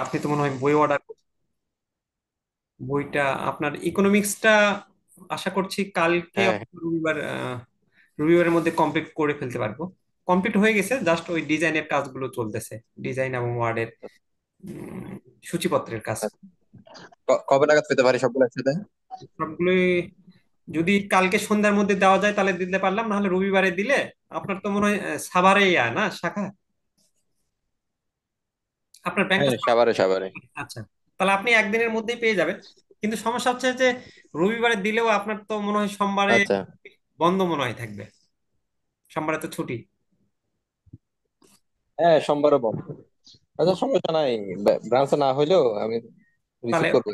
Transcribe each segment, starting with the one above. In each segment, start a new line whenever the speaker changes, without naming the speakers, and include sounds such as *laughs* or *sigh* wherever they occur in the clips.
আপনি তো মনে হয় বই অর্ডার বইটা আপনার ইকোনমিক্সটা আশা করছি কালকে
হ্যাঁ।
রবিবার আহ, রবিবারের মধ্যে কমপ্লিট করে ফেলতে পারব। কমপ্লিট হয়ে গেছে জাস্ট ওই ডিজাইনের কাজগুলো চলতেছে। ডিজাইন এবং ওয়ার্ডের সূচিপত্রের কাজ।
ক- কবে নাগাদ পেতে পারি সবগুলো একসাথে?
সবগুলোই যদি কালকে সন্ধ্যার মধ্যে দেওয়া যায় তাহলে দিতে পারলাম নাহলে রবিবারে দিলে আপনার তো মনে হয় আহ, সাভারে ইয়া না শাখা? আপনার ব্যাংকটা
হ্যাঁ সাভারে সাভারে।
আচ্ছা তাহলে আপনি একদিনের মধ্যেই পেয়ে যাবেন। কিন্তু সমস্যা হচ্ছে যে রবিবারে দিলেও আপনার তো মনে হয় সোমবারে
আচ্ছা।
বন্ধ মনে হয় থাকবে। সোমবারে তো ছুটি।
হ্যাঁ সোমবারও বন্ধ। আচ্ছা সমস্যা নাই। ব্রাঞ্চ না হইলেও আমি রিসিভ
তাহলে
করব।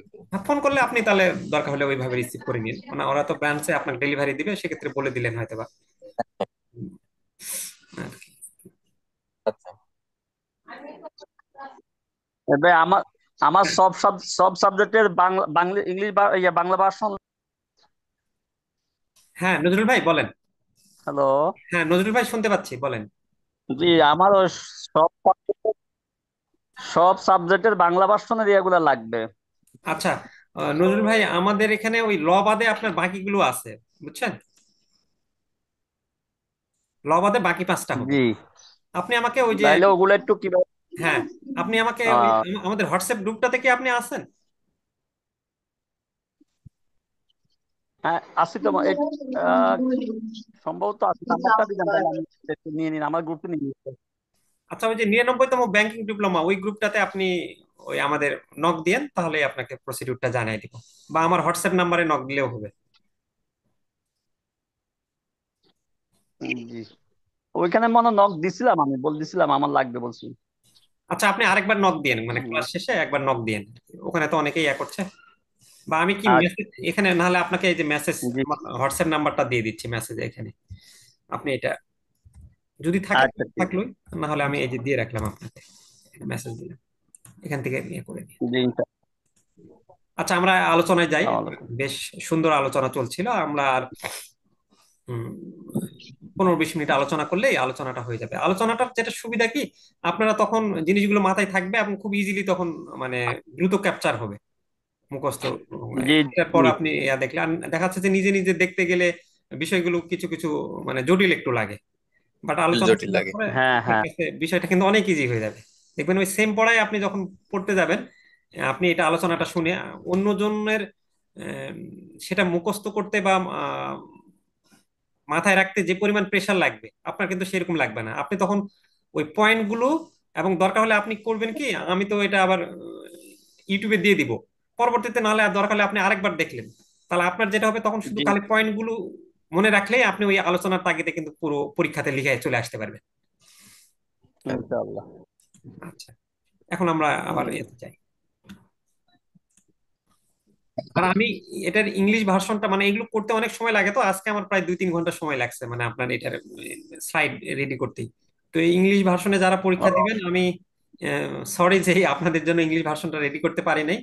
ফোন করলে আপনি তাহলে দরকার হলে ওইভাবে রিসিভ করে নিন। মানে ওরা তো ব্রাঞ্চে আপনাকে ডেলিভারি দিবে সেক্ষেত্রে বলে দিলেন হয়তো বা আর কি।
আচ্ছা
এবার আমার আমার সব সব সব সাবজেক্টের বাংলা বাংলা ইংলিশ বা ইয়ে বাংলা ভার্সন
হ্যাঁ নজরুল ভাই বলেন।
হ্যালো।
হ্যাঁ নজরুল ভাই শুনতে পাচ্ছি বলেন।
জি আমারও সব সব সাবজেক্টের বাংলা ভার্সনের ইয়েগুলো লাগবে।
আচ্ছা নজরুল ভাই আমাদের এখানে ওই ল বাদে আপনার বাকিগুলো আছে বুঝছেন? ল বাদে বাকি পাঁচটা হবে।
জি।
আপনি আমাকে ওই যে
তাইলে ওগুলো একটু কীভাবে
হ্যাঁ *laughs* আপনি আমাকে আমাদের হোয়াটসঅ্যাপ গ্রুপটাতে কি আপনি আছেন
হ্যাঁ আসি তো সম্ভবত নিয়ে নিন আমার গ্রুপে নিয়ে
আচ্ছা ওই যে নিরানব্বইতম ব্যাংকিং ডিপ্লোমা ওই গ্রুপটাতে আপনি ওই আমাদের নক দিয়েন তাহলে আপনাকে প্রসিডিউরটা জানাই দিব। বা আমার হোয়াটসঅ্যাপ নাম্বারে নক দিলেও হবে।
জি ওইখানে মনে নক দিছিলাম আমি বল দিছিলাম আমার লাগবে বলছি।
আচ্ছা আপনি আরেকবার নক দিয়েন মানে ক্লাস শেষে একবার নক দিয়েন ওখানে তো অনেকেই ইয়া করছে। বা আমি কি
আচ্ছা
মেসেজ এখানে নাহলে আপনাকে এই যে মেসেজ হোয়াটসঅ্যাপ নাম্বারটা দিয়ে দিচ্ছি মেসেজ এখানে। আপনি এটা যদি থাকে
থাকল ঠিক
থাকলোই না হলে আমি এই যে দিয়ে রাখলাম আপনাকে। মেসেজ দিলাম। এখান থেকে নিয়ে করে
ইনশাআল্লাহ।
আচ্ছা আমরা আলোচনায় যাই। বেশ সুন্দর আলোচনা চলছিল। আমরা আর পনেরো বিশ মিনিট আলোচনা করলেই আলোচনাটা হয়ে যাবে। আলোচনাটার যেটা সুবিধা কি? আপনারা তখন জিনিসগুলো মাথায় থাকবে এবং খুব ইজিলি তখন মানে দ্রুত ক্যাপচার হবে। মুখস্থ
জি
এটার পর আপনি ইয়া দেখলে আর দেখা যাচ্ছে যে নিজে নিজে দেখতে গেলে বিষয়গুলো কিছু কিছু মানে জটিল একটু লাগে। বাট আলোচনা
হ্যাঁ হ্যাঁ।
বিষয়টা কিন্তু অনেক ইজি হয়ে যাবে। দেখবেন ওই সেম পড়ায় আপনি যখন পড়তে যাবেন আপনি এটা আলোচনাটা শুনে অন্যজনের সেটা মুখস্থ করতে বা মাথায় রাখতে যে পরিমাণ প্রেশার লাগবে আপনার কিন্তু সেরকম লাগবে না। আপনি তখন ওই পয়েন্টগুলো এবং দরকার হলে আপনি করবেন কি আমি তো এটা আবার ইউটিউবে দিয়ে দিব। পরবর্তীতে নাহলে আর দরকার হলে আপনি আরেকবার দেখলেন। তাহলে আপনার যেটা হবে তখন শুধু খালি পয়েন্টগুলো মনে রাখলেই আপনি ওই আলোচনার তাগিদে কিন্তু পুরো পরীক্ষাতে লিখে চলে আসতে পারবেন। আচ্ছা। এখন আমরা আবার এতে যাই। আর আমি এটার ইংলিশ ভার্সনটা মানে এগুলো করতে অনেক সময় লাগে তো আজকে আমার প্রায় দুই তিন ঘণ্টা সময় লাগছে মানে আপনার এটার স্লাইড রেডি করতেই। তো এই ইংলিশ ভার্সনে যারা পরীক্ষা দিবেন আমি সরি যে আপনাদের জন্য ইংলিশ ভার্সনটা রেডি করতে পারি নাই।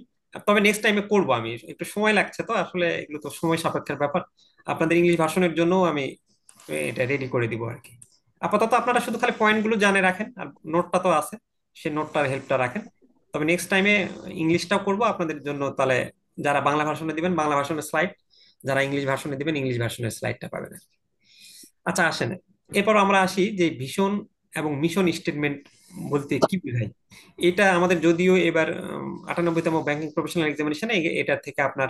তবে নেক্সট টাইমে করব আমি। একটু সময় লাগছে তো আসলে এগুলো তো সময় সাপেক্ষের ব্যাপার। আপনাদের ইংলিশ ভার্সনের জন্য আমি এটা রেডি করে দিব আর কি। আপাতত আপনারা শুধু খালি পয়েন্টগুলো জানে রাখেন আর নোটটা তো আছে সেই নোটটার হেল্পটা রাখেন। তবে নেক্সট টাইমে ইংলিশটাও করব আপনাদের জন্য তাহলে যারা বাংলা ভার্সনে দিবেন, বাংলা ভার্সনের স্লাইড যারা ইংলিশ ভার্সনে দিবেন, ইংলিশ ভার্সনের স্লাইডটা পাবেন। আচ্ছা আসেন। এরপর আমরা আসি যে ভীষণ এবং মিশন স্টেটমেন্ট বলতে কি বোঝায়? এটা আমাদের যদিও এবার আটানব্বইতম ব্যাংকিং প্রফেশনাল এক্সামিনেশনে এটা থেকে আপনার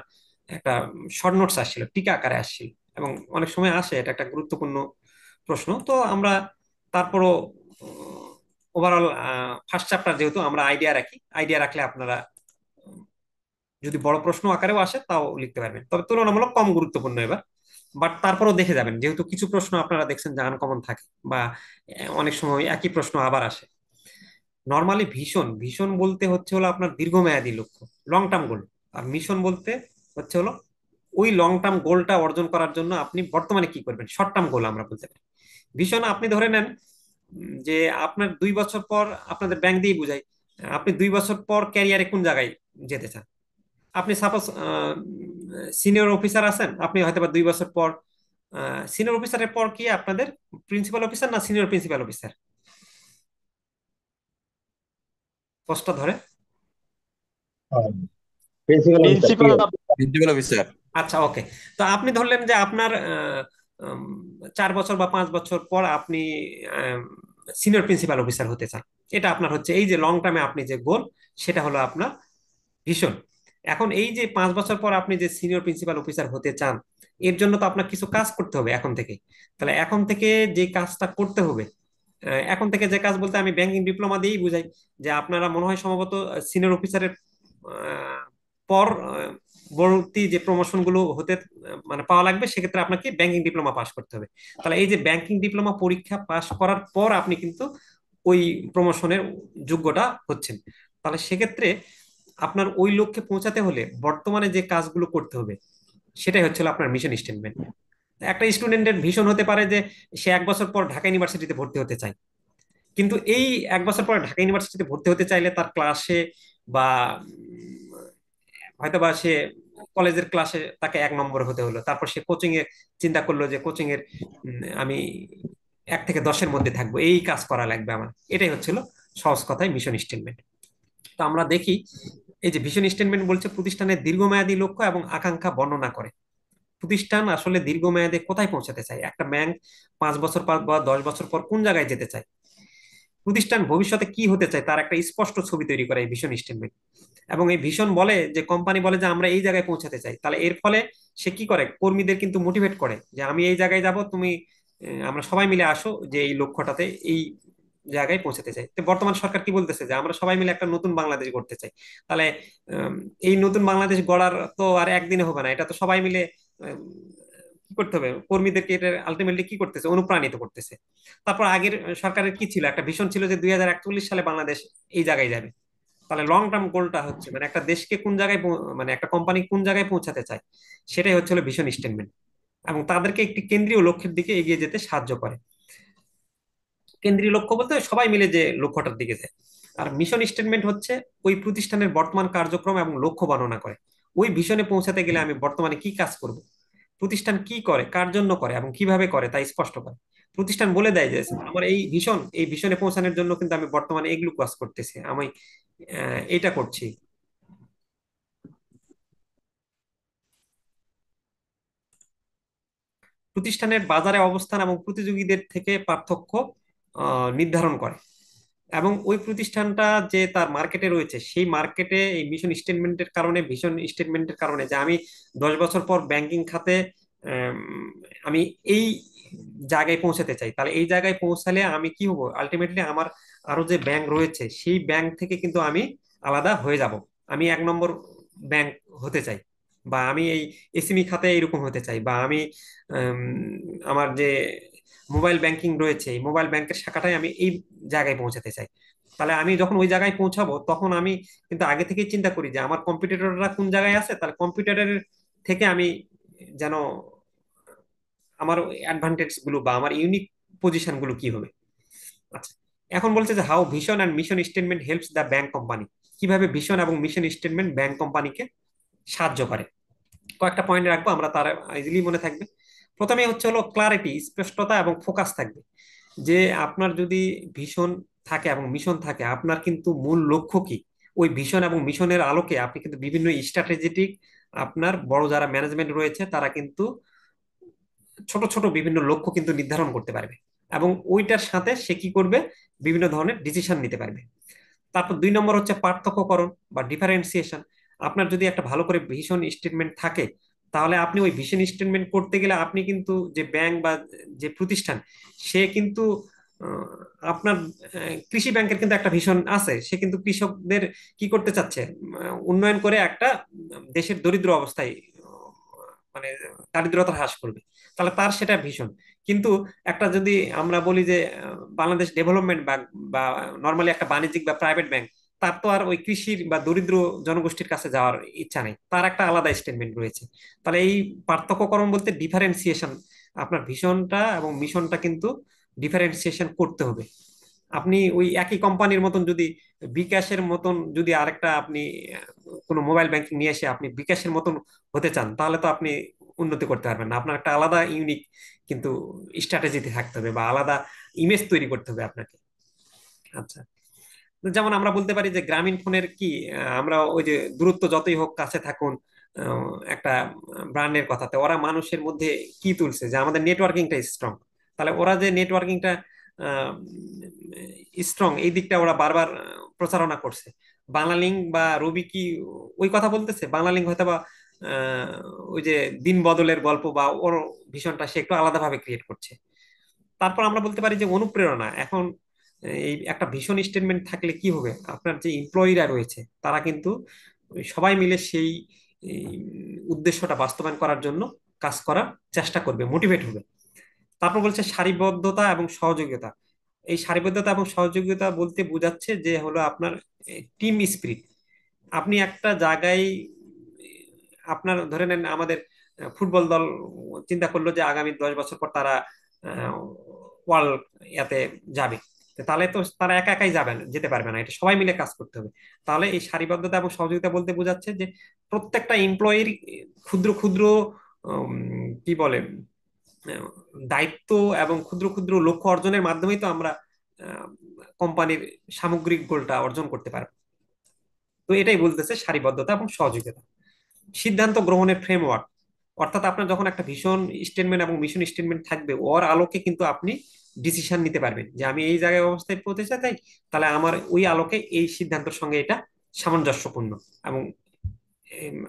একটা শর্ট নোটস আসছিল, টিকা আকারে আসছিল। এবং অনেক সময় আসে, এটা একটা গুরুত্বপূর্ণ প্রশ্ন। তো আমরা তারপরও ওভারঅল ফার্স্ট চ্যাপ্টার যেহেতু আমরা আইডিয়া রাখি আইডিয়া রাখলে আপনারা যদি বড় প্রশ্ন আকারেও আসে, তাও লিখতে পারবেন। তবে তুলনামূলক কম গুরুত্বপূর্ণ এবার বাট তারপরও দেখে যাবেন। যেহেতু কিছু প্রশ্ন আপনারা দেখছেন যে আনকমন থাকে, বা অনেক সময় একই প্রশ্ন আবার আসে। নর্মালি ভীষণ ভীষণ বলতে হচ্ছে হলো আপনার দীর্ঘমেয়াদী লক্ষ্য লং টার্ম গোল আর মিশন বলতে হচ্ছে হলো ওই লং টার্ম গোলটা অর্জন করার জন্য আপনি বর্তমানে কি করবেন? শর্ট টার্ম গোল আমরা বলতে পারি। ভীষণ, আপনি ধরে নেন যে আপনার দুই বছর পর আপনাদের ব্যাংক দিয়ে বুঝাই, আপনি দুই বছর পর ক্যারিয়ারে কোন জায়গায় যেতে চান? আপনি সাপোজ সিনিয়র অফিসার আছেন আপনি হয়তো বা দুই বছর পর সিনিয়র অফিসারের পর কি আপনাদের প্রিন্সিপাল অফিসার না সিনিয়র প্রিন্সিপাল অফিসার পোস্টটা ধরে
প্রিন্সিপাল অফিসার
আচ্ছা ওকে তো আপনি ধরলেন যে আপনার আহ, চার বছর বা পাঁচ বছর পর আপনি সিনিয়র প্রিন্সিপাল অফিসার হতে চান। এটা আপনার হচ্ছে এই যে লং টার্মে আপনি যে গোল সেটা হলো আপনার ভীষণ এখন এই যে পাঁচ বছর পর আপনি যে সিনিয়র প্রিন্সিপাল অফিসার হতে চান, এর জন্য তো আপনার কিছু কাজ করতে হবে এখন থেকে। তাহলে এখন থেকে যে কাজটা করতে হবে এখন থেকে যে কাজ বলতে আমি ব্যাংকিং ডিপ্লোমা দিয়েই বুঝাই যে আপনারা মনে হয় সম্ভবত সিনিয়র অফিসারের পর পরবর্তী যে প্রমোশনগুলো হতে মানে পাওয়া লাগবে, সেক্ষেত্রে আপনাকে ব্যাংকিং ডিপ্লোমা পাস করতে হবে। তাহলে এই যে ব্যাংকিং ডিপ্লোমা পরীক্ষা পাস করার পর আপনি কিন্তু ওই প্রমোশনের যোগ্যটা হচ্ছেন। তাহলে সেক্ষেত্রে আপনার ওই লক্ষ্যে পৌঁছাতে হলে বর্তমানে যে কাজগুলো করতে হবে, সেটাই হচ্ছিল আপনার মিশন স্টেটমেন্ট একটা স্টুডেন্টের ভীষণ হতে পারে যে সে এক বছর পর ঢাকা ইউনিভার্সিটিতে ভর্তি হতে চায়। কিন্তু এই এক বছর পর ঢাকা ইউনিভার্সিটিতে ভর্তি হতে চাইলে তার ক্লাসে বা হয়তো বা সে কলেজের ক্লাসে তাকে এক নম্বরে হতে হলো। তারপর সে কোচিং এ চিন্তা করল যে কোচিং এর আমি এক থেকে দশের মধ্যে থাকব। এই কাজ করা লাগবে আমার। এটাই হচ্ছিল সহজ কথায় মিশন স্টেটমেন্ট তো আমরা দেখি এই যে ভিশন স্টেটমেন্ট বলছে, প্রতিষ্ঠানের দীর্ঘমেয়াদী লক্ষ্য এবং আকাঙ্ক্ষা বর্ণনা করে। প্রতিষ্ঠান আসলে দীর্ঘমেয়াদে কোথায় পৌঁছাতে চায়? একটা ব্যাংক পাঁচ বছর পর বা দশ বছর পর কোন জায়গায় যেতে চায়? প্রতিষ্ঠান ভবিষ্যতে কি হতে চায়? তার একটা স্পষ্ট ছবি তৈরি করে এই ভিশন স্টেটমেন্ট এবং এই ভিশন বলে যে, কোম্পানি বলে যে, আমরা এই জায়গায় পৌঁছাতে চাই। তাহলে এর ফলে সে কি করে? কর্মীদের কিন্তু মোটিভেট করে যে, আমি এই জায়গায় যাব, তুমি আমরা সবাই মিলে আসো যে, এই লক্ষ্যটাতে এই জায়গায় পৌঁছাতে চাই। তো বর্তমান সরকার কি বলতেছে? যে আমরা সবাই মিলে একটা নতুন বাংলাদেশ গড়তে চাই। তাহলে এই নতুন বাংলাদেশ গড়ার তো আর একদিনে হবে না। এটা তো সবাই মিলে কি করতে হবে? কর্মীদেরকে এটা আলটিমেটলি কি করতেছে? অনুপ্রাণিত করতেছে। তারপর আগের সরকারের কি ছিল? একটা ভিশন ছিল যে দুই হাজার একচল্লিশ সালে বাংলাদেশ এই জায়গায় যাবে। তাহলে লং টার্ম গোলটা হচ্ছে মানে একটা দেশকে কোন জায়গায় মানে একটা কোম্পানি কোন জায়গায় পৌঁছাতে চায়, সেটাই হচ্ছে ভিশন স্টেটমেন্ট এবং তাদেরকে একটি কেন্দ্রীয় লক্ষ্যের দিকে এগিয়ে যেতে সাহায্য করে। কেন্দ্রীয় লক্ষ্য বলতে সবাই মিলে যে লক্ষ্যটার দিকে যায়। আর মিশন স্টেটমেন্ট হচ্ছে, ওই প্রতিষ্ঠানের বর্তমান কার্যক্রম এবং লক্ষ্য বর্ণনা করে। ওই ভিশনে পৌঁছাতে গেলে আমি বর্তমানে কি কাজ করব? প্রতিষ্ঠান কি করে, কার জন্য করে এবং কীভাবে করে তা স্পষ্ট করে। প্রতিষ্ঠান বলে দেয় যে, আমার এই ভিশন এই ভিশনে পৌঁছানোর জন্য কিন্তু আমি বর্তমানে এগুলো কাজ করতেছি। আমি এটা করছি। প্রতিষ্ঠানের বাজারে অবস্থান এবং প্রতিযোগীদের থেকে পার্থক্য নির্ধারণ করে। এবং ওই প্রতিষ্ঠানটা যে তার মার্কেটে রয়েছে, সেই মার্কেটে এই মিশন স্টেটমেন্টের কারণে ভিশন স্টেটমেন্টের কারণে যে আমি দশ বছর পর ব্যাংকিং খাতে আমি এই জায়গায় পৌঁছাতে চাই। তাহলে এই জায়গায় পৌঁছালে আমি কি হব? আলটিমেটলি আমার আরও যে ব্যাংক রয়েছে, সেই ব্যাংক থেকে কিন্তু আমি আলাদা হয়ে যাব। আমি এক নম্বর ব্যাংক হতে চাই বা আমি এই এসএমই খাতে এরকম হতে চাই বা আমি আমার যে মোবাইল ব্যাংকিং রয়েছে, এই মোবাইল ব্যাংকের শাখাটাই আমি এই জায়গায় পৌঁছাতে চাই। তাহলে আমি যখন ওই জায়গায় পৌঁছাবো, তখন আমি কিন্তু আগে থেকেই চিন্তা করি যে আমার কম্পিটিটররা কোন জায়গায় আছে, তাহলে কম্পিউটারের থেকে আমি যেন আমার অ্যাডভান্টেজগুলো বা আমার ইউনিক পজিশনগুলো কি হবে। আচ্ছা এখন বলছে যে how vision and mission statement helps the bank company কীভাবে ভিশন এবং মিশন স্টেটমেন্ট ব্যাংক কোম্পানিকে সাহায্য করে? কয়েকটা পয়েন্ট রাখব, আমরা তার ইজিলি মনে থাকবে। প্রথমে হচ্ছে হলো ক্লারিটি স্পষ্টতা এবং ফোকাস থাকবে। যে আপনার যদি ভিশন থাকে এবং মিশন থাকে, আপনার কিন্তু মূল লক্ষ্য কি? ওই ভিশন এবং মিশনের আলোকে আপনি কিন্তু বিভিন্ন স্ট্র্যাটেজিটিক আপনার বড় যারা ম্যানেজমেন্ট রয়েছে, তারা কিন্তু ছোট ছোট বিভিন্ন লক্ষ্য কিন্তু নির্ধারণ করতে পারবে। এবং ওইটার সাথে সে কি করবে? বিভিন্ন ধরনের ডিসিশন নিতে পারবে। তারপর দুই নম্বর হচ্ছে পার্থক্যকরণ বা ডিফারেন্সিয়েশন আপনার যদি একটা ভালো করে ভিশন স্টেটমেন্ট থাকে তাহলে আপনি ওই ভিশন স্টেটমেন্ট করতে গেলে আপনি কিন্তু যে ব্যাংক বা যে প্রতিষ্ঠান, সে কিন্তু আপনার কৃষি ব্যাংকের কিন্তু একটা ভীষণ আছে। সে কিন্তু কৃষকদের কি করতে চাচ্ছে? উন্নয়ন করে একটা দেশের দরিদ্র অবস্থায় মানে দারিদ্রতা হ্রাস করবে। তাহলে তার সেটা ভীষণ। কিন্তু একটা যদি আমরা বলি যে বাংলাদেশ ডেভেলপমেন্ট ব্যাংক বা নর্মালি একটা বাণিজ্যিক বা প্রাইভেট ব্যাংক তার তো আর ওই কৃষির বা দরিদ্র জনগোষ্ঠীর কাছে যাওয়ার ইচ্ছা নেই। তার একটা আলাদা স্টেটমেন্ট রয়েছে। তাহলে এই পার্থক্যকরণ বলতে ডিফারেন্সিয়েশন আপনার ভিশনটা এবং মিশনটা কিন্তু ডিফারেন্সিয়েশন করতে হবে। আপনি ওই একই কোম্পানির মতন যদি বিকাশের মতন যদি আরেকটা আপনি, কোনো মোবাইল ব্যাংকিং নিয়ে এসে আপনি বিকাশের মতন হতে চান, তাহলে তো আপনি উন্নতি করতে পারবেন না। আপনার একটা আলাদা ইউনিক কিন্তু স্ট্র্যাটেজিতে থাকতে হবে বা আলাদা ইমেজ তৈরি করতে হবে আপনাকে। আচ্ছা। যেমন আমরা বলতে পারি যে গ্রামীণ ফোনের কি আমরা ওই যে দূরত্ব যতই হোক কাছে থাকুন একটা ব্র্যান্ডের কথাতে, ওরা মানুষের মধ্যে কি তুলছে? যে আমাদের নেটওয়ার্কিংটা স্ট্রং তাহলে ওরা যে নেটওয়ার্কিংটা স্ট্রং এই দিকটা ওরা বারবার প্রচারণা করছে। বাংলালিংক বা রবি কি ওই কথা বলতেছে? বাংলালিংক হয়তো বা ওই যে দিন বদলের গল্প বা ওর ভীষণটা সে একটু আলাদাভাবে ক্রিয়েট করছে। তারপর আমরা বলতে পারি যে অনুপ্রেরণা। এখন এই একটা ভীষণ স্টেটমেন্ট থাকলে কি হবে? আপনার যে এমপ্লয়িরা রয়েছে, তারা কিন্তু সবাই মিলে সেই উদ্দেশ্যটা বাস্তবায়ন করার জন্য কাজ করার চেষ্টা করবে মোটিভেট হবে। তারপর বলছে সারিবদ্ধতা এবং সহযোগিতা। এই সারিবদ্ধতা এবং সহযোগিতা বলতে বোঝাচ্ছে যে হলো আপনার টিম স্পিরিট আপনি একটা জায়গায়, আপনার ধরে নেন আমাদের ফুটবল দল চিন্তা করল যে আগামী দশ বছর পর তারা ওয়ার্ল্ড ইয়াতে যাবে। তাহলে তো তারা একা একাই যাবেন যেতে পারবে না, এটা সবাই মিলে কাজ করতে হবে। তাহলে এই সারিবদ্ধতা এবং সহযোগিতা বলতে বোঝাচ্ছে যে প্রত্যেকটা এমপ্লয়ির ক্ষুদ্র ক্ষুদ্র কি বলে দায়িত্ব এবং ক্ষুদ্র ক্ষুদ্র লক্ষ্য অর্জনের মাধ্যমেই তো আমরা কোম্পানির সামগ্রিক গোলটা অর্জন করতে পারব। তো এটাই বলতেছে সারিবদ্ধতা এবং সহযোগিতা। সিদ্ধান্ত গ্রহণের ফ্রেমওয়ার্ক অর্থাৎ আপনার যখন একটা ভীষণ স্টেটমেন্ট এবং মিশন স্টেটমেন্ট থাকবে, ওর আলোকে কিন্তু আপনি ডিসিশন নিতে পারবেন যে আমি এই জায়গায় অবস্থায় পৌঁছে চাই তাহলে আমার ওই আলোকে এই সিদ্ধান্তের সঙ্গে এটা সামঞ্জস্যপূর্ণ এবং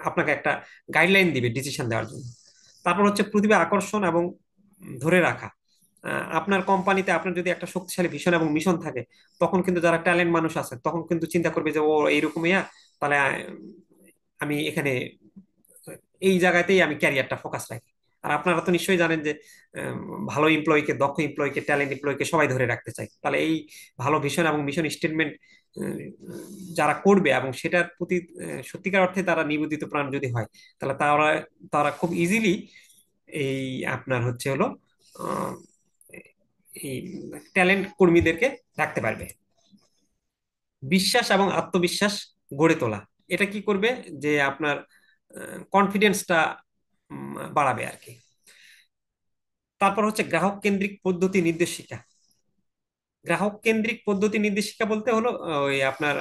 আপনাকে একটা গাইডলাইন দিবে ডিসিশন দেওয়ার জন্য। তারপর হচ্ছে প্রতিভা আকর্ষণ এবং ধরে রাখা। আপনার কোম্পানিতে আপনার যদি একটা শক্তিশালী ভিশন এবং মিশন থাকে, তখন কিন্তু যারা ট্যালেন্ট মানুষ আছে, তখন কিন্তু চিন্তা করবে যে, ও এইরকম ইয়া তাহলে আমি এখানে এই জায়গাতেই আমি ক্যারিয়ারটা ফোকাস রাখি। আর আপনারা তো নিশ্চয়ই জানেন যে ভালো এমপ্লয়িকে দক্ষ এমপ্লয়িকে ট্যালেন্ট এমপ্লয়িকে সবাই ধরে রাখতে চাই। তাহলে এই ভালো ভিশন এবং মিশন স্টেটমেন্ট যারা করবে এবং সেটার প্রতি সত্যিকার অর্থে তারা নিবেদিত প্রাণ যদি হয়, তাহলে তারা তারা খুব ইজিলি এই আপনার হচ্ছে হলো এই ট্যালেন্ট কর্মীদেরকে রাখতে পারবে। বিশ্বাস এবং আত্মবিশ্বাস গড়ে তোলা। এটা কি করবে? যে আপনার কনফিডেন্সটা বাড়াবে আর কি তারপর হচ্ছে গ্রাহক কেন্দ্রিক পদ্ধতি নির্দেশিকা। গ্রাহক কেন্দ্রিক পদ্ধতি নির্দেশিকা বলতে হলো ওই আপনার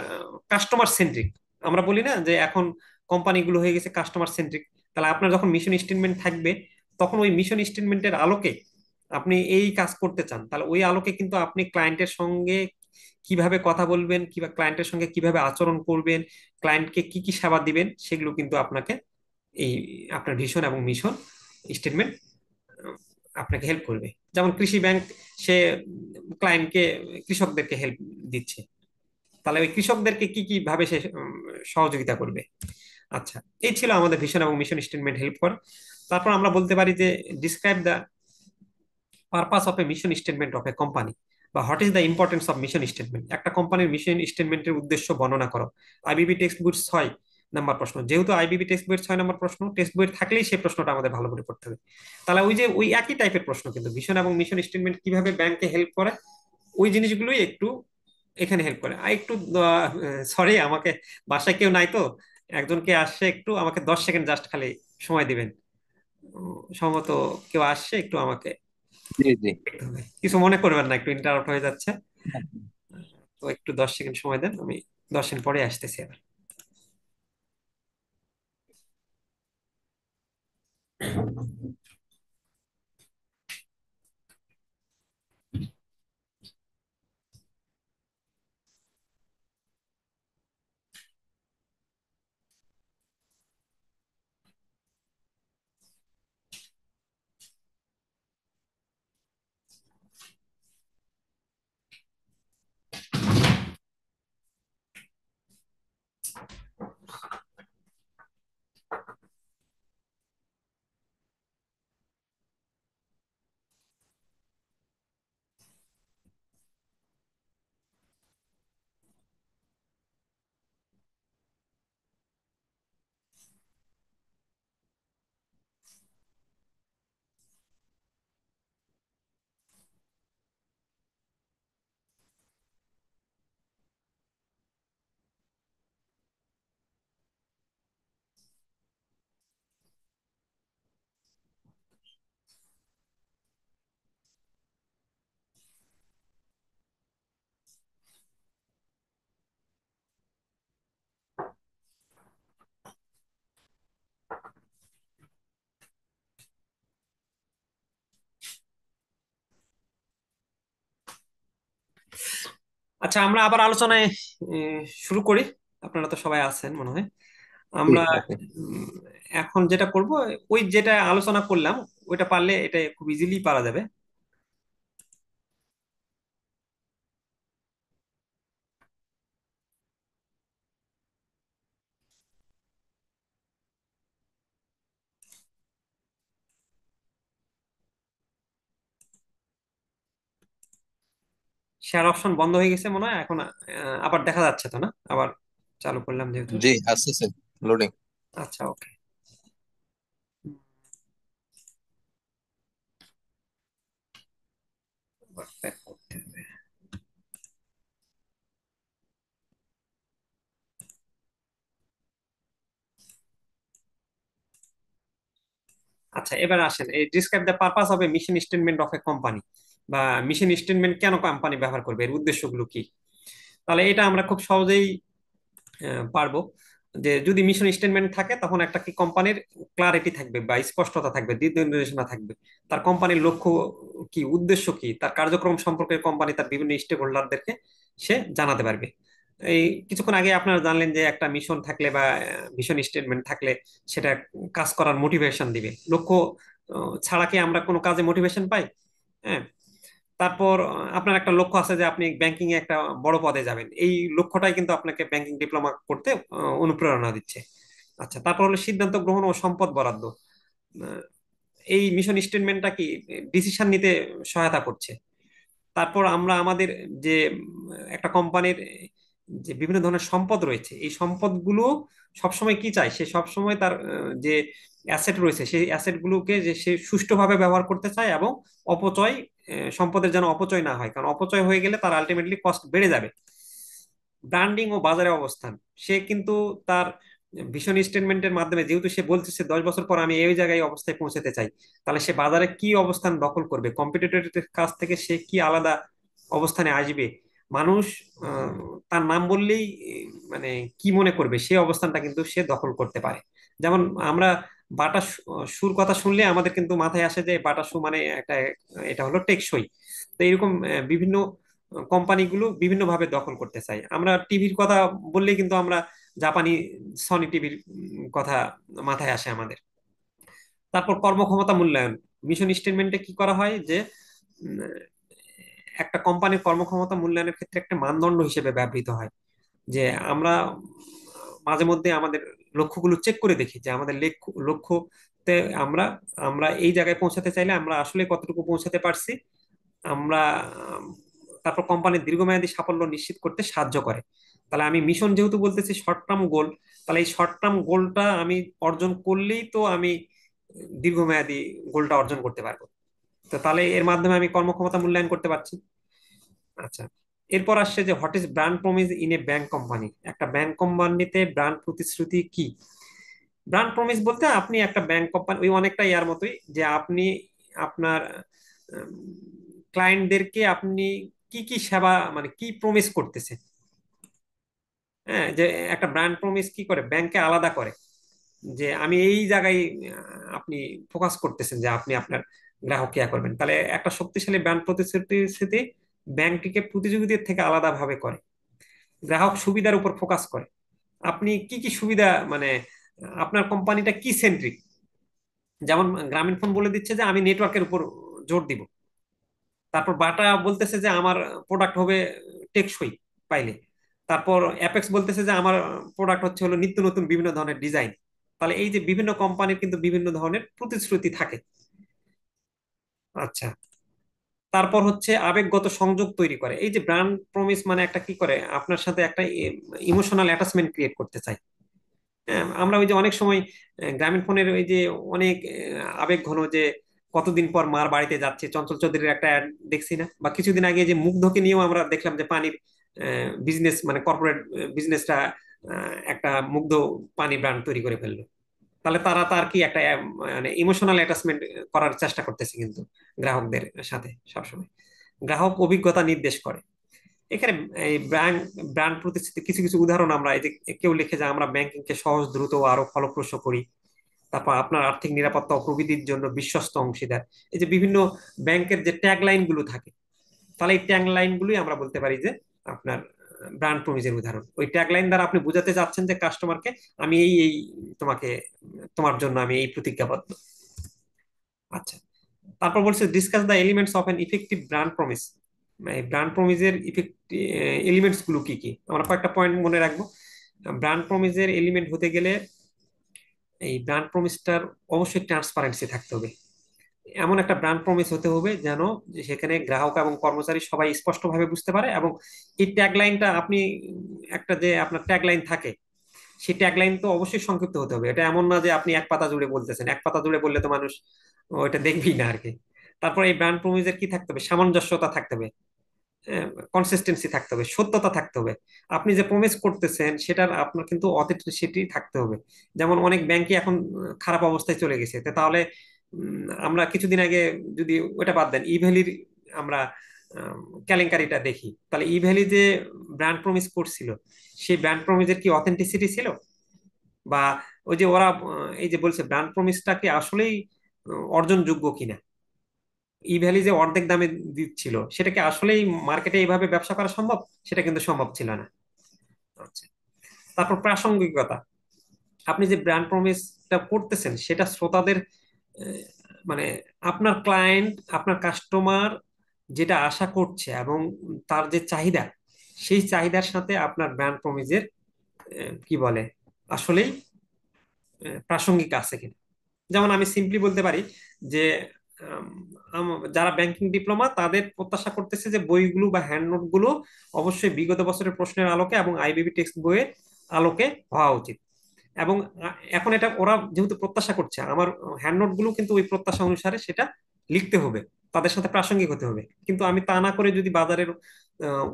কাস্টমার সেন্ট্রিক আমরা বলি না যে এখন কোম্পানিগুলো হয়ে গেছে কাস্টমার সেন্ট্রিক তাহলে আপনার যখন মিশন স্টেটমেন্ট থাকবে, তখন ওই মিশন স্টেটমেন্টের আলোকে আপনি এই কাজ করতে চান। তাহলে ওই আলোকে কিন্তু আপনি ক্লায়েন্টের সঙ্গে কীভাবে কথা বলবেন, কিংবা ক্লায়েন্টের সঙ্গে কীভাবে আচরণ করবেন ক্লায়েন্টকে কি কি সেবা দিবেন, সেগুলো কিন্তু আপনাকে এই আপনার ভিশন এবং মিশন স্টেটমেন্ট আপনাকে হেল্প করবে। যেমন কৃষি ব্যাংক সে ক্লায়েন্টকে কৃষকদেরকে হেল্প দিচ্ছে। তাহলে ওই কৃষকদেরকে কি কি ভাবে সে সহযোগিতা করবে? আচ্ছা এই ছিল আমাদের ভিশন এবং মিশন স্টেটমেন্ট হেল্প করে। তারপর আমরা বলতে পারি যে describe the purpose of a mission statement of a company বা what is the importance of mission statement একটা কোম্পানির মিশন স্টেটমেন্টের উদ্দেশ্য বর্ণনা করো। আইবিবি টেক্সট বুক ছয় নাম্বার প্রশ্ন। যেহেতু আইবিবি টেক্সট বইয়ের ছয় নম্বর প্রশ্ন টেক্সট বইয়ের থাকলেই সেই প্রশ্নটা আমাদের ভালো করে পড়তে হবে। তাহলে ওই যে ওই একই টাইপের প্রশ্ন কিন্তু ভিশন এবং মিশন স্টেটমেন্ট কীভাবে ব্যাংকে হেল্প করে ওই জিনিসগুলোই একটু এখানে হেল্প করে। আর একটু সরি আমাকে বাসায় কেউ নাই তো একজনকে আসছে একটু আমাকে দশ সেকেন্ড জাস্ট খালি সময় দিবেন। সম্ভবত কেউ আসছে একটু আমাকে কিছু মনে করবেন না একটু ইন্টারাপ্ট হয়ে যাচ্ছে। তো একটু দশ সেকেন্ড সময় দেন আমি দশ সেকেন্ড পরে আসতেছি আবার। Thank *clears throat* you. আচ্ছা আমরা আবার আলোচনায় শুরু করি। আপনারা তো সবাই আছেন মনে হয়। আমরা এখন যেটা করব ওই যেটা আলোচনা করলাম ওইটা পারলে এটা খুব ইজিলি পারা যাবে। শেয়ার অপশন বন্ধ হয়ে গেছে মনে হয় এখন আবার দেখা যাচ্ছে তো না? আবার চালু করলাম যেহেতু।
জি আসতেছে লোডিং
আচ্ছা ওকে ব্যাক করতে হবে। আচ্ছা এবার আসেন। এই describe the purpose of a mission statement of a company বা মিশন স্টেটমেন্ট কেন কোম্পানি ব্যবহার করবে? এর উদ্দেশ্যগুলো কি? তাহলে এটা আমরা খুব সহজেই পারব যে যদি মিশন স্টেটমেন্ট থাকে তখন একটা কি কোম্পানির ক্লারিটি থাকবে বা স্পষ্টতা থাকবে দিক নির্দেশনা থাকবে। তার কোম্পানির লক্ষ্য কি, উদ্দেশ্য কি? তার কার্যক্রম সম্পর্কে কোম্পানি তার বিভিন্ন স্টেক হোল্ডারদেরকে সে জানাতে পারবে। এই কিছুক্ষণ আগে আপনারা জানলেন যে একটা মিশন থাকলে বা মিশন স্টেটমেন্ট থাকলে সেটা কাজ করার মোটিভেশন দিবে। লক্ষ্য ছাড়া কি আমরা কোনো কাজে মোটিভেশন পাই? হ্যাঁ তারপর আপনার একটা লক্ষ্য আছে যে আপনি ব্যাংকিং এ একটা বড় পদে যাবেন। এই লক্ষ্যটাই কিন্তু আপনাকে ব্যাংকিং ডিপ্লোমা করতে অনুপ্রেরণা দিচ্ছে। আচ্ছা তারপর হলো সিদ্ধান্ত গ্রহণ ও সম্পদ বরাদ্দ। এই মিশন স্টেটমেন্টটা কি ডিসিশন নিতে সহায়তা করছে? তারপর আমরা আমাদের যে, একটা কোম্পানির যে বিভিন্ন ধরনের সম্পদ রয়েছে, এই সম্পদগুলো সবসময় কি চায়? সে সবসময় তার যে অ্যাসেট রয়েছে, সেই অ্যাসেট গুলোকে যে সে সুষ্ঠুভাবে ব্যবহার করতে চায় এবং অপচয় সম্পদের যেন অপচয় না হয়। কারণ অপচয় হয়ে গেলে তার আলটিমেটলি কস্ট বেড়ে যাবে। ব্র্যান্ডিং ও বাজারে অবস্থান। সে কিন্তু তার ভিশন স্টেটমেন্টের মাধ্যমে, যেহেতু সে বলতেছে, দশ বছর পর আমি এই জায়গায় অবস্থায় পৌঁছাতে চাই। তাহলে সে বাজারে কি অবস্থান দখল করবে? কম্পিটিটরের কাছ থেকে সে কি আলাদা অবস্থানে আসবে? মানুষ তার নাম বললেই মানে কি মনে করবে? সে অবস্থানটা কিন্তু সে দখল করতে পারে। যেমন আমরা বাটা সুর কথা শুনলে আমাদের কিন্তু মাথায় আসে যে বাটা শু মানে একটা, এটা হলো টেকসই। তো এরকম বিভিন্ন কোম্পানিগুলো বিভিন্ন ভাবে দখল করতে চায়। আমরা টিভির কথা বললেই কিন্তু আমরা জাপানি সনি টিভির কথা মাথায় আসে আমাদের। তারপর কর্মক্ষমতা মূল্যায়ন। মিশন স্টেটমেন্টে কি করা হয় যে একটা কোম্পানির কর্মক্ষমতা মূল্যায়নের ক্ষেত্রে একটা মানদণ্ড হিসেবে ব্যবহৃত হয়। যে আমরা, মাঝে মধ্যে আমাদের লক্ষ্যগুলো চেক করে দেখি যে আমাদের লক্ষ্য, লক্ষ্যতে আমরা আমরা এই জায়গায় পৌঁছাতে চাইলে আমরা আসলে কতটুকু পৌঁছাতে পারছি, আমরা, তারপর কোম্পানির দীর্ঘমেয়াদী সাফল্য নিশ্চিত করতে সাহায্য করে। তাহলে আমি মিশন যেহেতু বলতেছি শর্ট টার্ম গোল তাহলে এই শর্ট টার্ম গোলটা আমি অর্জন করলেই তো আমি দীর্ঘমেয়াদী গোলটা অর্জন করতে পারব। তো তাহলে এর মাধ্যমে আমি কর্মক্ষমতা মূল্যায়ন করতে পারছি। আচ্ছা। এরপর আসছে যে what is brand promise in a bank company একটা ব্যাংক কোম্পানিতে ব্র্যান্ড প্রতিশ্রুতি কি? ব্র্যান্ড প্রমিস বলতে আপনি একটা ব্যাংক কোম্পানি ওই অনেকটা ইয়ার মতোই যে আপনি আপনার ক্লায়েন্টদেরকে আপনি কি কি সেবা মানে কি প্রমিস করতেছে হ্যাঁ যে একটা ব্র্যান্ড প্রমিস কি করে? ব্যাংকে আলাদা করে। যে আমি এই জায়গায় আপনি ফোকাস করতেছেন যে আপনি আপনার গ্রাহক ইয়া করবেন। তাহলে একটা শক্তিশালী ব্র্যান্ড প্রতিশ্রুতি ব্যাংকটিকে প্রতিযোগীদের থেকে আলাদা ভাবে করে। গ্রাহক সুবিধার উপর ফোকাস করে। আপনি কি কি সুবিধা মানে আপনার কোম্পানিটা কি সেন্ট্রিক? যেমন গ্রামীণ ফোন বলে দিচ্ছে যে, আমি নেটওয়ার্কের উপর জোর দিব। তারপর বাটা বলতেছে যে, আমার প্রোডাক্ট হবে টেকসই পাইলে। তারপর অ্যাপেক্স বলতেছে যে, আমার প্রোডাক্ট হচ্ছে হলো নিত্য নতুন বিভিন্ন ধরনের ডিজাইন। তাহলে এই যে বিভিন্ন কোম্পানির কিন্তু বিভিন্ন ধরনের প্রতিশ্রুতি থাকে। আচ্ছা তারপর হচ্ছে আবেগগত সংযোগ তৈরি করে। এই যে ব্র্যান্ড প্রমিস মানে একটা কি করে? আপনার সাথে একটা ইমোশনাল অ্যাটাচমেন্ট ক্রিয়েট করতে চাই হ্যাঁ আমরা ওই যে অনেক সময় গ্রামীণ ফোনের ওই যে অনেক আবেগ ঘন যে কতদিন পর মার বাড়িতে যাচ্ছে, চঞ্চল চৌধুরীর একটা অ্যাড দেখছি না? বা কিছুদিন আগে যে মুগ্ধকে নিয়েও আমরা দেখলাম যে পানির বিজনেস মানে কর্পোরেট বিজনেসটা একটা মুগ্ধ পানি ব্র্যান্ড তৈরি করে ফেলল। তাহলে তারা তার কি একটা মানে ইমোশনাল অ্যাটাচমেন্ট করার চেষ্টা করতেছে কিন্তু গ্রাহকদের সাথে সবসময়। গ্রাহক অভিজ্ঞতা নির্দেশ করে। এখানে এই ব্র্যান্ড ব্র্যান্ড প্রতিশ্রুতি কিছু কিছু উদাহরণ আমরা এই যে কেউ লিখে যে আমরা ব্যাংকিংকে সহজ, দ্রুত আরও ফলপ্রসূ করি। তারপর আপনার আর্থিক নিরাপত্তা প্রবৃদ্ধির জন্য বিশ্বস্ত অংশীদার। এই যে বিভিন্ন ব্যাংকের যে ট্যাগ লাইনগুলো থাকে, তাহলে এই ট্যাগ লাইন গুলোই আমরা বলতে পারি যে আপনার ব্র্যান্ড প্রমিজের উদাহরণ। ওই ট্যাগলাইন দ্বারা আপনি বোঝাতে চাচ্ছেন যে কাস্টমারকে আমি এই এই তোমাকে, তোমার জন্য আমি এই প্রতিজ্ঞাবদ্ধ। আচ্ছা। তারপর বলছে discuss the elements of an effective brand promise brand প্রমিজের effect এলিমেন্টসগুলো কি কি? আমরা কয়েকটা পয়েন্ট মনে রাখব। ব্র্যান্ড প্রমিজের এলিমেন্ট হতে গেলে এই ব্র্যান্ড প্রমিসটার অবশ্যই ট্রান্সপারেন্সি থাকতে হবে। এমন একটা ব্র্যান্ড প্রমিস হতে হবে যেন সেখানে গ্রাহক এবং কর্মচারী সবাই স্পষ্টভাবে বুঝতে পারে এবং এই ট্যাগলাইনটা আপনি একটা যে আপনার ট্যাগলাইন থাকে, সেই ট্যাগলাইন তো অবশ্যই সংক্ষিপ্ত হতে হবে। এটা এমন না যে আপনি এক পাতা জুড়ে বলতেছেন, এক পাতা জুড়ে বললে তো মানুষ ওইটা দেখবেই না আর কি তারপর এই ব্র্যান্ড প্রমিসের কি থাকতে হবে? সামঞ্জস্যতা থাকতে হবে কনসিস্টেন্সি থাকতে হবে, সত্যতা থাকতে হবে। আপনি যে প্রমিস করতেছেন সেটার আপনার কিন্তু অথেন্টিসিটি থাকতে হবে। যেমন অনেক ব্যাংকই এখন খারাপ অবস্থায় চলে গেছে। তাহলে আমরা কিছুদিন আগে যদি ওটা বাদ দেন ই ভ্যালির আমরা কেলেঙ্কারিটা দেখি। তাহলে ই ভ্যালি যে ব্র্যান্ড প্রমিস করছিল, সেই ব্র্যান্ড প্রমিসের কি অথেন্টিসিটি ছিল? বা ওই যে ওরা এই যে বলছে ব্র্যান্ড প্রমিসটা কি আসলেই অর্জনযোগ্য কিনা? ই ভ্যালি যে অর্ধেক দামে দিচ্ছিল সেটাকে আসলেই মার্কেটে এইভাবে ব্যবসা করা সম্ভব? সেটা কিন্তু সম্ভব ছিল না। আচ্ছা। তারপর প্রাসঙ্গিকতা। আপনি যে ব্র্যান্ড প্রমিসটা করতেছেন, সেটা শ্রোতাদের মানে আপনার ক্লায়েন্ট আপনার কাস্টমার যেটা আশা করছে এবং তার যে চাহিদা, সেই চাহিদার সাথে আপনার ব্র্যান্ড প্রমিজের কি বলে, আসলেই প্রাসঙ্গিক আছে কিনা। যেমন আমি সিম্পলি বলতে পারি যে যারা ব্যাংকিং ডিপ্লোমা তাদের প্রত্যাশা করতেছে যে বইগুলো বা হ্যান্ড নোটগুলো অবশ্যই বিগত বছরের প্রশ্নের আলোকে এবং আইবিবি টেক্সট বইয়ের আলোকে হওয়া উচিত। এবং এখন এটা ওরা যেহেতু প্রত্যাশা করছে আমার হ্যান্ড নোটগুলো কিন্তু ওই প্রত্যাশা অনুসারে সেটা লিখতে হবে, তাদের সাথে প্রাসঙ্গিক হতে হবে। কিন্তু আমি তা না করে যদি বাজারের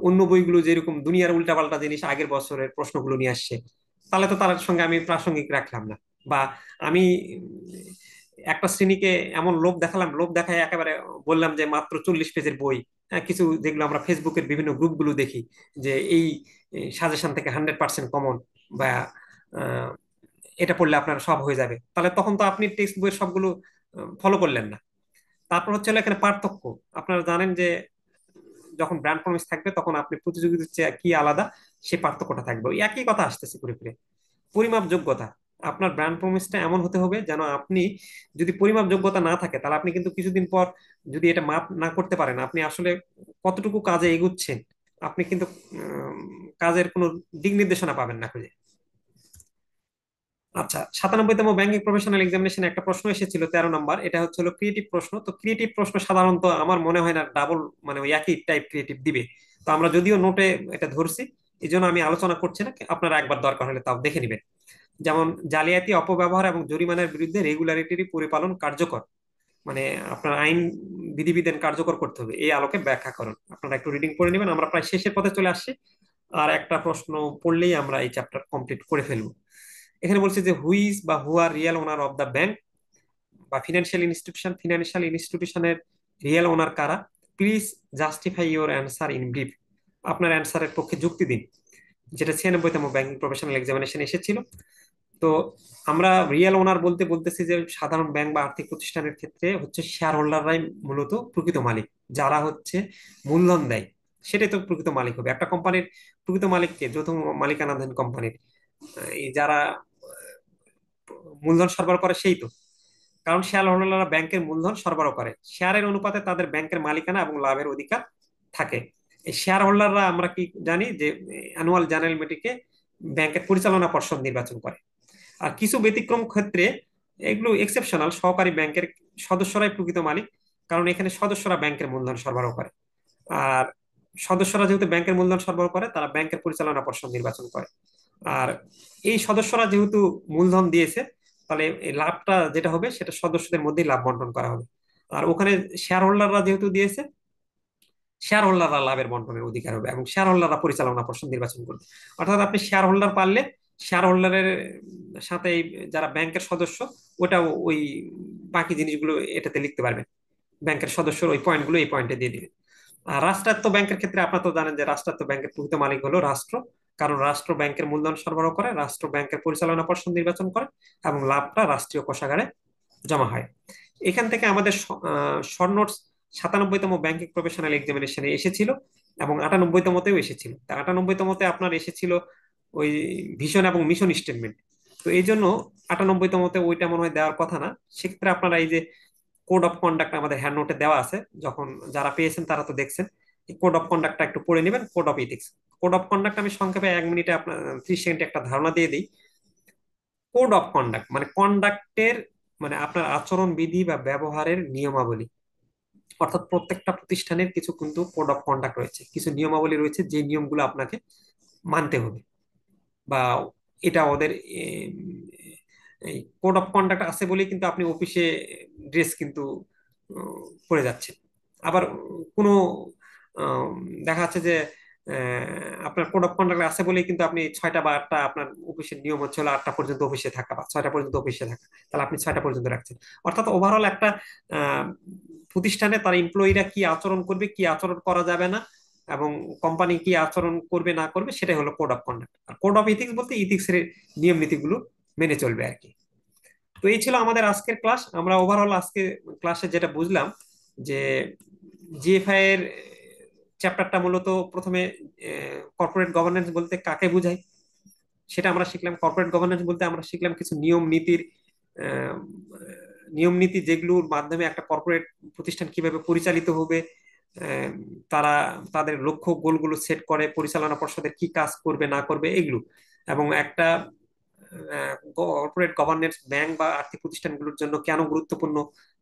অন্য বইগুলো যেরকম দুনিয়ার উল্টাপাল্টা জিনিস, আগের বছরের প্রশ্নগুলো নিয়ে আসছে, তাহলে তো তার সঙ্গে আমি প্রাসঙ্গিক রাখলাম না। বা আমি, একটা শ্রেণীকে এমন লোক দেখালাম লোক দেখায় একেবারে বললাম যে মাত্র চল্লিশ পেজের বই হ্যাঁ কিছু যেগুলো আমরা ফেসবুকের বিভিন্ন গ্রুপগুলো দেখি, যে এই সাজেশন থেকে হান্ড্রেড পার্সেন্ট কমন বা এটা পড়লে আপনার সব হয়ে যাবে। তাহলে তখন তো আপনি টেক্সট বইয়ের সবগুলো ফলো করলেন না। তারপর হচ্ছে এখানে পার্থক্য। আপনারা জানেন যে, যখন ব্র্যান্ড প্রমিস থাকবে, তখন আপনি প্রতিযোগিতার চেয়ে কি আলাদা, সে পার্থক্যটা থাকবে। ওই একই কথা আসতেছে ঘুরে ফিরে। পরিমাপ যোগ্যতা আপনার ব্র্যান্ড প্রমিসটা এমন হতে হবে যেন আপনি যদি পরিমাপ যোগ্যতা না থাকে, তাহলে আপনি কিন্তু কিছুদিন পর যদি এটা মাপ না করতে পারেন, আপনি আসলে কতটুকু কাজে এগুচ্ছেন, আপনি কিন্তু কাজের কোনো দিক নির্দেশনা পাবেন না খুঁজে। আচ্ছা সাতানব্বইতম ব্যাংকিং প্রফেশনাল এক্সামিনেশন একটা প্রশ্ন এসেছিল তেরো নম্বর, এটা হচ্ছে হলো ক্রিয়েটিভ প্রশ্ন। তো ক্রিয়েটিভ প্রশ্ন সাধারণত আমার মনে হয় না ডাবল মানে ওই একই টাইপ ক্রিয়েটিভ দিবে। তো আমরা যদিও নোটে এটা ধরছি এই জন্য আমি আলোচনা করছি না, আপনারা একবার দরকার হলে তাও দেখে নেবেন। যেমন, জালিয়াতি, অপব্যবহার এবং জরিমানার বিরুদ্ধে রেগুলারিটির পরিপালন কার্যকর। মানে আপনার আইন বিধিবিধান কার্যকর করতে হবে, এই আলোকে ব্যাখ্যা করুন। আপনারা একটু রিডিং করে নেবেন, আমরা প্রায় শেষের পথে চলে আসছি। আর একটা প্রশ্ন পড়লেই আমরা এই চ্যাপ্টার কমপ্লিট করে ফেলব। এখানে বলছে যে হুইজ বা who are real owner of the bank বা ফিনান্সিয়াল ইনস্টিটিউশন ফিনান্সিয়াল ইনস্টিটিউশনের রিয়েল ওনার কারা? Please justify your answer in brief আপনার অ্যান্সারের পক্ষে যুক্তি দিন। যেটা ছিয়ানব্বই ছিয়ানব্বইতম ব্যাংকিং প্রফেশনাল এক্সামিনেশন এসেছিল। তো আমরা রিয়েল ওনার বলতে বলতেছি যে, সাধারণ ব্যাংক বা আর্থিক প্রতিষ্ঠানের ক্ষেত্রে হচ্ছে শেয়ার হোল্ডাররাই মূলত প্রকৃত মালিক। যারা হচ্ছে মূলধন দেয়। সেটাই তো প্রকৃত মালিক হবে। একটা কোম্পানির প্রকৃত মালিককে, যৌথ মালিকানাধীন কোম্পানির যারা মূলধন সরবরাহ করে সেই তো। কারণ শেয়ার হোল্ডাররা ব্যাংকের মূলধন সরবরাহ করে। শেয়ারের অনুপাতে তাদের ব্যাংকের মালিকানা এবং লাভের অধিকার থাকে। এই শেয়ার হোল্ডাররা আমরা কি জানি যে অ্যানুয়াল জার্নাল মিটিংকে ব্যাংকের পরিচালনা পর্ষদ নির্বাচন করে। আর কিছু ব্যতিক্রম ক্ষেত্রে এগুলো এক্সেপশনাল সহকারী ব্যাংকের সদস্যরাই প্রকৃত মালিক, কারণ এখানে সদস্যরা ব্যাংকের মূলধন সরবরাহ করে। আর সদস্যরা যেহেতু ব্যাংকের মূলধন সরবরাহ করে, তারা ব্যাংকের পরিচালনা পর্ষদ নির্বাচন করে। আর এই সদস্যরা যেহেতু মূলধন দিয়েছে তাহলে লাভটা যেটা হবে, সেটা সদস্যদের মধ্যেই লাভ বন্টন করা হবে। আর ওখানে শেয়ার হোল্ডাররা যেহেতু দিয়েছে শেয়ার হোল্ডাররা লাভের বন্টনের অধিকার হবে এবং শেয়ার হোল্ডাররা পরিচালনা পর্ষদ নির্বাচন করবে। অর্থাৎ আপনি শেয়ার হোল্ডার পারলে শেয়ার হোল্ডারের সাথে যারা ব্যাংকের সদস্য, ওটাও ওই বাকি জিনিসগুলো এটাতে লিখতে পারবেন। ব্যাংকের সদস্য ওই পয়েন্টগুলো এই পয়েন্টে দিয়ে দিবেন আর রাষ্ট্রায়ত্ত ব্যাংকের ক্ষেত্রে আপনারা তো জানেন যে রাষ্ট্রায়ত্ত ব্যাংকের প্রকৃত মালিক হলো রাষ্ট্র। কারণ রাষ্ট্র ব্যাংকের মূলধন সরবরাহ করে, রাষ্ট্র ব্যাংকের পরিচালনা পর্ষদ নির্বাচন করে এবং লাভটা রাষ্ট্রীয় কোষাগারে জমা হয়। এখান থেকে আমাদের নোটস সাতানব্বইতম ব্যাংকিং প্রফেশনাল এক্সামিনেশনে এসেছিল এবং আটানব্বইতমতেও এসেছিল। তা আটানব্বইতমতে আপনার এসেছিল ওই ভিশন এবং মিশন স্টেটমেন্ট তো এই জন্য আটানব্বইতমতে ওইটা মনে হয় দেওয়ার কথা না। সেক্ষেত্রে আপনারা এই যে কোড অফ কন্ডাক্ট আমাদের হ্যান্ড নোটে দেওয়া আছে। যখন যারা পেয়েছেন তারা তো দেখছেন। কোড অফ কন্ডাক্টটা একটু পড়ে নেবেন code of ethics code of conduct আমি সংক্ষেপে এক মিনিটে আপনার ত্রিশ সেকেন্ডে একটা ধারণা দিয়ে দিই। কোড অফ কন্ডাক্ট মানে কন্ডাক্টের মানে আপনার আচরণ বিধি বা ব্যবহারের নিয়মাবলী। অর্থাৎ প্রত্যেকটা প্রতিষ্ঠানের কিছু কিন্তু কোড অফ কন্ডাক্ট রয়েছে। কিছু নিয়মাবলী রয়েছে, যে নিয়মগুলো আপনাকে মানতে হবে। বা এটা ওদের কোড অফ কন্ডাক্ট আছে বলেই কিন্তু আপনি অফিসে ড্রেস কিন্তু পরে যাচ্ছেন। আবার কোনো দেখা যাচ্ছে যে আপনার কোড অফ কন্ডাক্ট আছে বলেই কিন্তু আপনি ছয়টা বা আটটা আপনার অফিসের নিয়ম হচ্ছে হলো আটটা পর্যন্ত অফিসে থাকা বা ছয়টা পর্যন্ত অফিসে থাকা। তাহলে আপনি ছয়টা পর্যন্ত রাখছেন। অর্থাৎ ওভারঅল একটা প্রতিষ্ঠানে তার এমপ্লয়িরা কি আচরণ করবে, কি আচরণ করা যাবে না এবং কোম্পানি কি আচরণ করবে, না করবে, সেটাই হলো কোড অফ কন্ডাক্ট আর কোড অফ ইথিক্স বলতে ইথিক্স এর নিয়ম নীতিগুলো মেনে চলবে আর কি। তো এই ছিল আমাদের আজকের ক্লাস আমরা ওভারঅল আজকে ক্লাসে যেটা বুঝলাম যে জিএফআই এর চ্যাপ্টারটা মূলত প্রথমে কর্পোরেট গভর্নেন্স বলতে কাকে বোঝায়? সেটা আমরা শিখলাম। কর্পোরেট গভর্নেন্স বলতে আমরা শিখলাম কিছু নিয়ম নীতির নিয়ম নীতি যেগুলোর মাধ্যমে একটা কর্পোরেট প্রতিষ্ঠান কীভাবে পরিচালিত হবে তারা, তাদের লক্ষ্য গোলগুলো সেট করে, পরিচালনা পর্ষদের কি কাজ করবে, না করবে, এগুলো। এবং একটা কর্পোরেট গভর্নেন্স ব্যাংক বা আর্থিক প্রতিষ্ঠানগুলোর জন্য কেন গুরুত্বপূর্ণ,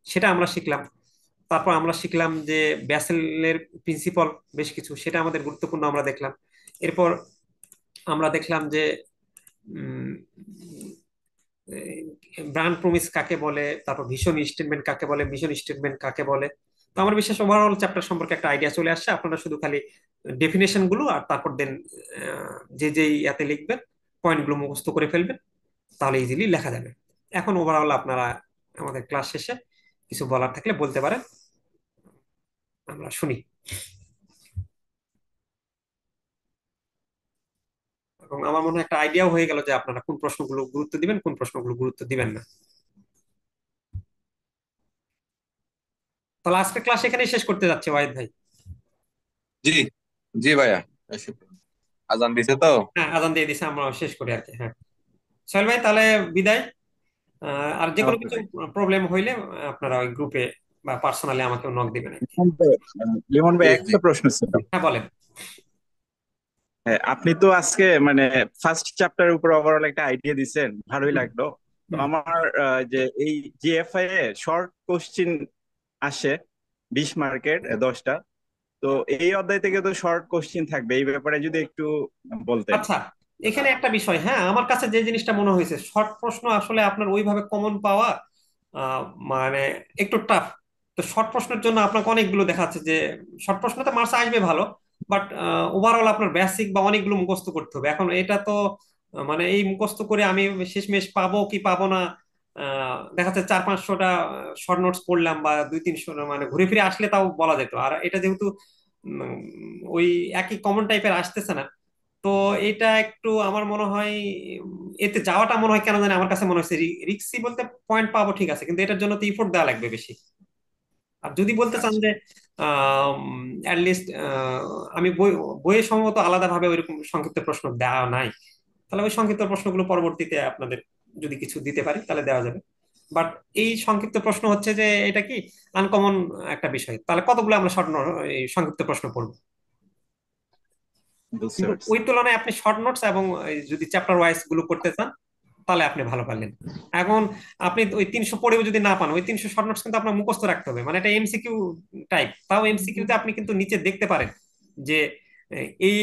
সেটা আমরা শিখলাম। তারপর আমরা শিখলাম যে ব্যাসেলের প্রিন্সিপাল বেশ কিছু, সেটা আমাদের গুরুত্বপূর্ণ আমরা দেখলাম। এরপর আমরা দেখলাম যে ব্র্যান্ড প্রমিস কাকে বলে, তারপর ভীষণ স্টেটমেন্ট কাকে বলে মিশন স্টেটমেন্ট কাকে বলে। তো আমার বিশ্বাস ওভারঅল চ্যাপ্টার সম্পর্কে একটা আইডিয়া চলে আসছে, আপনারা শুধু খালি ডেফিনেশনগুলো আর তারপর দেন যে যে ইয়াতে লিখবেন পয়েন্টগুলো মুখস্থ করে ফেলবেন, তাহলে ইজিলি লেখা যাবে। এখন ওভারঅল আপনারা আমাদের ক্লাস শেষে কিছু বলার থাকলে বলতে পারেন। আমরা শুনি। এবং আমার মনে হয় একটা আইডিয়াও হয়ে গেল যে আপনারা কোন প্রশ্নগুলো গুরুত্ব দিবেন কোন প্রশ্নগুলো গুরুত্ব দিবেন না। তাহলে আজকে ক্লাস এখানেই শেষ করতে যাচ্ছে ওয়াহিদ ভাই।
জি জি ভাইয়া আজান দিছে তো?
হ্যাঁ আজান দিয়ে দিছে আমরা শেষ করি আর কি হ্যাঁ। সোহেল ভাই তাহলে বিদায়। আর যে কোনো কিছু প্রবলেম হইলে আপনারা ওই গ্রুপে বা পার্সোনালি আমাকে নক? দিবেন
লিমন ভাই একটা প্রশ্ন ছিল।
হ্যাঁ বলেন।
হ্যাঁ আপনি তো আজকে মানে ফার্স্ট চ্যাপ্টারের উপর ওভারঅল একটা আইডিয়া দিছেন ভালোই লাগল। তো আমার যে এই জিএফআই এ শর্ট কোশ্চিন আসে বিশ মার্কের দশটা। তো এই অধ্যায় থেকে তো শর্ট কোশ্চিন থাকবে এই ব্যাপারে যদি একটু বলতেন।
আচ্ছা এখানে একটা বিষয় হ্যাঁ আমার কাছে যে জিনিসটা মনে হয়েছে শর্ট প্রশ্ন আসলে আপনার ওইভাবে কমন পাওয়া মানে একটু টাফ তো শর্ট প্রশ্নের জন্য আপনাকে অনেকগুলো দেখাচ্ছে যে শর্ট প্রশ্ন তো মার্কস আসবে ভালো বাট ওভারঅল আপনার বেসিক বা অনেকগুলো মুখস্থ করতে হবে। এখন এটা তো মানে এই মুখস্থ করে আমি শেষমেশ পাবো কি পাবো না দেখা যাচ্ছে চার পাঁচশোটা শর্ট নোটস পড়লাম বা দুই তিনশো মানে ঘুরে ফিরে আসলে তাও বলা যেত। আর এটা যেহেতু ওই একই কমন টাইপের আসতেছে না, তো এটা একটু আমার মনে হয়, এতে যাওয়াটা মনে হয় কেন জানি আমার কাছে মনে হচ্ছে রিক্সি বলতে পয়েন্ট পাবো ঠিক আছে, কিন্তু এটার জন্য তো ইফোর্ট দেওয়া লাগবে বেশি। আর যদি বলতে চান যে অ্যাটলিস্ট আমি বই বইয়ে সম্ভবত আলাদাভাবে ওইরকম সংক্ষিপ্ত প্রশ্ন দেওয়া নাই। তাহলে ওই সংক্ষিপ্ত প্রশ্নগুলো পরবর্তীতে আপনাদের যদি কিছু দিতে পারি তাহলে দেওয়া যাবে। বাট এই সংক্ষিপ্ত প্রশ্ন হচ্ছে যে এটা কি আনকমন একটা বিষয়। তাহলে কতগুলো আমরা শর্ট সংক্ষিপ্ত প্রশ্ন পড়ব? ওই তুলনায় আপনি শর্ট নোটস এবং যদি চ্যাপ্টার ওয়াইজগুলো করতে চান তাহলে আপনি ভালো পারলেন। এখন আপনি ওই তিনশো পড়েও যদি না পান, ওই তিনশো শর্ট কিন্তু আপনার মুখস্থ রাখতে হবে। মানে এটা এমসিকিউ টাইপ তাও এমসিকিউতে আপনি কিন্তু নিচে দেখতে পারেন যে এই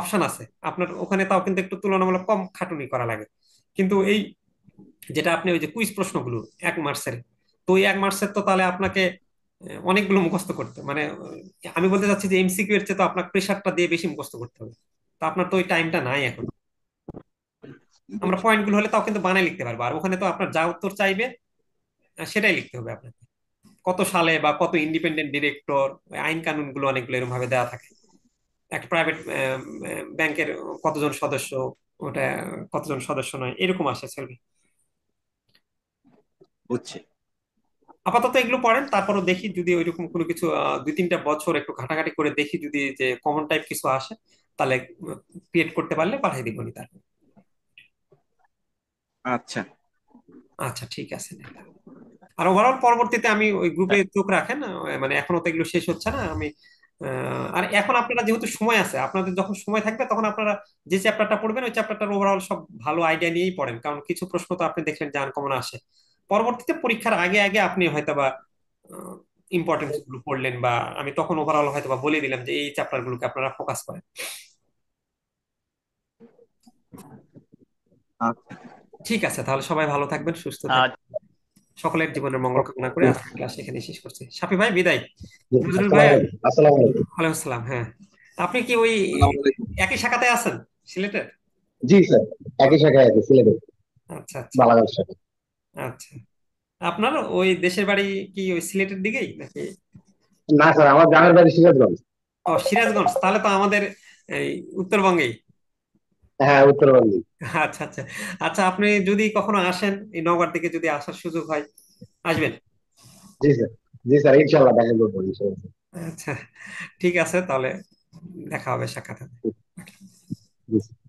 অপশন আছে। আপনার ওখানে তাও কিন্তু একটু তুলনামূলক কম খাটুনি করা লাগে। কিন্তু এই যেটা আপনি ওই যে কুইজ প্রশ্নগুলো, এক মার্কসের তো ওই এক মার্কসের তো তাহলে আপনাকে অনেকগুলো মুখস্থ করতে মানে আমি বলতে চাচ্ছি যে এমসিকিউ এর চেয়ে তো আপনার প্রেশারটা দিয়ে বেশি মুখস্থ করতে হবে। তো আপনার তো ওই টাইমটা নাই এখন। আমরা পয়েন্টগুলো হলে তাও কিন্তু বানায় লিখতে পারব। আর ওখানে তো আপনার যা উত্তর চাইবে সেটাই লিখতে হবে আপনাকে। কত সালে বা কত ইন্ডিপেন্ডেন্ট ডিরেক্টর আইন কানুনগুলো অনেকগুলো এরকম ভাবে দেওয়া থাকে একটা প্রাইভেট ব্যাংকের কতজন সদস্য ওটা কতজন সদস্য নয় এরকম আসে চলবে
বুঝছি।
আপাতত এগুলো পড়েন তারপরও দেখি যদি ওইরকম কোনো কিছু দুই তিনটা বছর একটু ঘাটাঘাটি করে দেখি যদি যে কমন টাইপ কিছু আসে তাহলে ক্রিয়েট করতে পারলে পাঠিয়ে দিব নি তারপর
আচ্ছা।
আচ্ছা ঠিক আছে আর ওভারঅল পরবর্তীতে আমি ওই গ্রুপে চোখ রাখেন মানে এখনও তো এগুলো শেষ হচ্ছে না আমি আর এখন আপনারা যেহেতু সময় আছে আপনাদের যখন সময় থাকবে তখন আপনারা যে চ্যাপ্টারটা পড়বেন ওই চ্যাপ্টারটার ওভারঅল সব ভালো আইডিয়া নিয়েই পড়েন কারণ কিছু প্রশ্ন তো আপনি দেখলেন যে আনকমন আসে। পরবর্তীতে পরীক্ষার আগে আগে আপনি হয়তোবা ইম্পর্টেন্সগুলো পড়লেন বা আমি তখন ওভারঅল হয়তো বা বলে দিলাম যে এই চ্যাপ্টার গুলোকে আপনারা ফোকাস করেন।
আচ্ছা।
ঠিক আছে তাহলে সবাই ভালো থাকবেন সুস্থ থাকবেন।
আচ্ছা।
সকলের জীবনের মঙ্গল কামনা করে আজকের ক্লাস এখানে শেষ করছি। সাফি ভাই বিদায়। নজরুল ভাই
আসসালামু আলাইকুম।
ওয়ালাইকুম আসসালাম হ্যাঁ। আপনি কি ওই একই শাখাতে আছেন সিলেটের?
জি স্যার একই শাখায় আছে সিলেটে।
আচ্ছা আচ্ছা।
বালাগঞ্জ শাখা।
আচ্ছা। আপনার ওই দেশের বাড়ি কি ওই সিলেটের দিকেই নাকি?
না স্যার আমার গ্রামের বাড়ি সিরাজগঞ্জ।
ও সিরাজগঞ্জ তাহলে তো আমাদের এই উত্তরবঙ্গেই।
হ্যাঁ উত্তরবঙ্গে।
আচ্ছা আচ্ছা। আচ্ছা আপনি যদি কখনো আসেন এই নওগাঁর দিকে যদি আসার সুযোগ হয় আসবেন?
জি স্যার জি স্যার ইনশাল্লাহ দেখা করব ইনশাল্লাহ
আচ্ছা ঠিক আছে তাহলে দেখা হবে সাক্ষাৎ। হবে
জি স্যার।